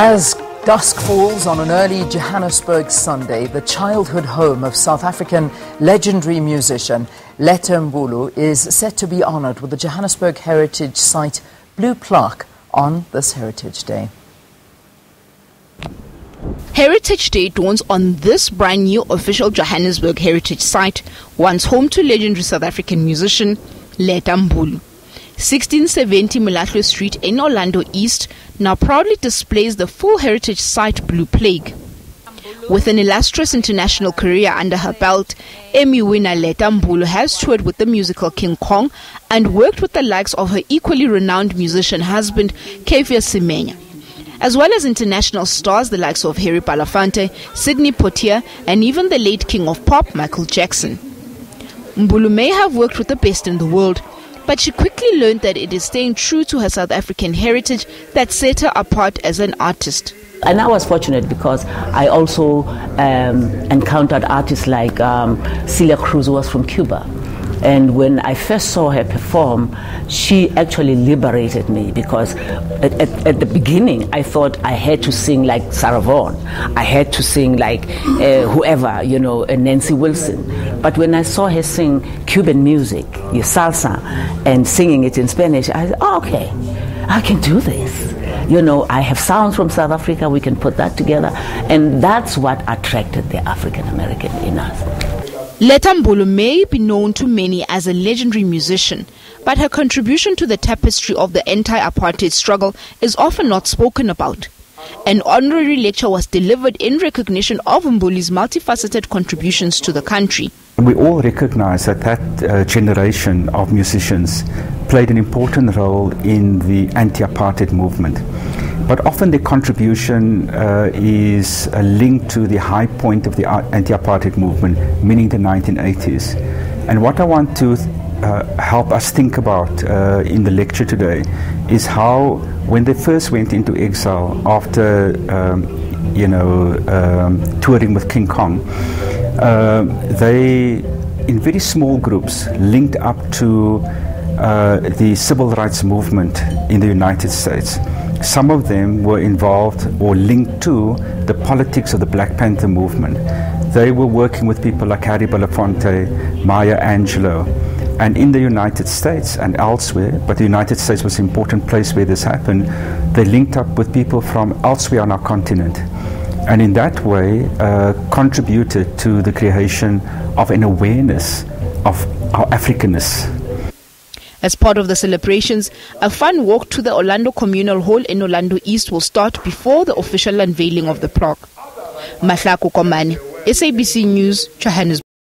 As dusk falls on an early Johannesburg Sunday, the childhood home of South African legendary musician Letta Mbulu is set to be honored with the Johannesburg Heritage Site Blue Plaque on this Heritage Day. Heritage Day dawns on this brand new official Johannesburg Heritage Site, once home to legendary South African musician Letta Mbulu. 1670 Mulahlwe Street in Orlando East now proudly displays the full heritage site Blue Plaque. With an illustrious international career under her belt, Emmy winner Letta Mbulu has toured with the musical King Kong and worked with the likes of her equally renowned musician husband, Caiphus Semenya, as well as international stars the likes of Harry Belafonte, Sidney Poitier, and even the late king of pop, Michael Jackson. Mbulu may have worked with the best in the world, but she quickly learned that it is staying true to her South African heritage that set her apart as an artist. And I was fortunate because I also um, encountered artists like um, Celia Cruz, who was from Cuba. And when I first saw her perform, she actually liberated me because at, at, at, the beginning I thought I had to sing like Sarah Vaughan. I had to sing like uh, whoever, you know, uh, Nancy Wilson. But when I saw her sing Cuban music, salsa, and singing it in Spanish, I said, oh, okay, I can do this you know, I have sounds from South Africa, we can put that together. And that's what attracted the African American in us. Letta Mbulu may be known to many as a legendary musician, but her contribution to the tapestry of the anti-apartheid struggle is often not spoken about. An honorary lecture was delivered in recognition of Mbulu's multifaceted contributions to the country. We all recognize that that uh, generation of musicians played an important role in the anti-apartheid movement but often the contribution uh, is uh, linked to the high point of the anti-apartheid movement, meaning the 1980s. And what I want to uh, help us think about uh, in the lecture today is how, when they first went into exile after, um, you know, um, touring with King Kong, uh, they, in very small groups, linked up to uh, the civil rights movement in the United States. Some of them were involved or linked to the politics of the Black Panther movement. They were working with people like Harry Belafonte, Maya Angelou, and in the United States and elsewhere, but the United States was an important place where this happened, they linked up with people from elsewhere on our continent. And in that way, uh, contributed to the creation of an awareness of our Africanness as part of the celebrations, a fun walk to the Orlando Communal Hall in Orlando East will start before the official unveiling of the plaque. Mahlako Komane, SABC News, Johannesburg.